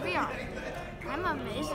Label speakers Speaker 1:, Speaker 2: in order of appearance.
Speaker 1: 不要，俺们没谁。